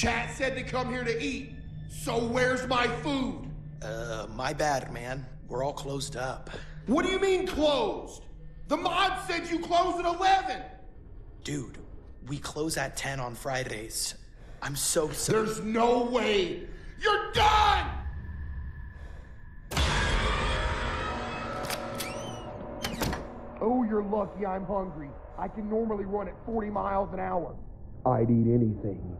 chat said to come here to eat. So where's my food? Uh, my bad, man. We're all closed up. What do you mean closed? The mod said you close at 11. Dude, we close at 10 on Fridays. I'm so sorry. There's no way. You're done! Oh, you're lucky I'm hungry. I can normally run at 40 miles an hour. I'd eat anything.